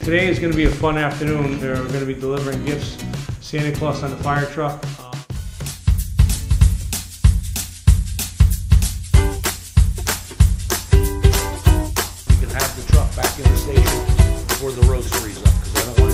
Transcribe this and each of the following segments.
today is going to be a fun afternoon. They're going to be delivering gifts, Santa Claus on the fire truck. You can have the truck back in the station before the frees up, because I don't want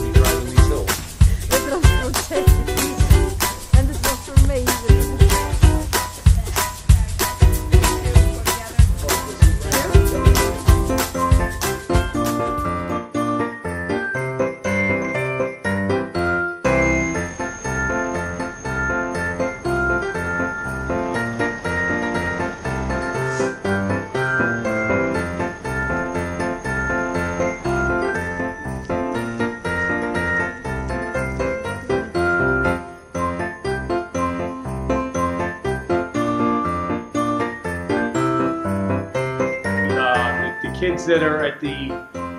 kids that are at the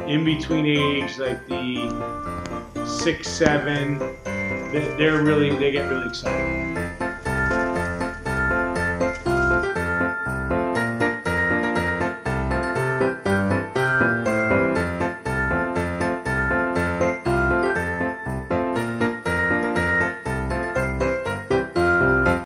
in between age, like the six, seven, they- they're really they get really excited.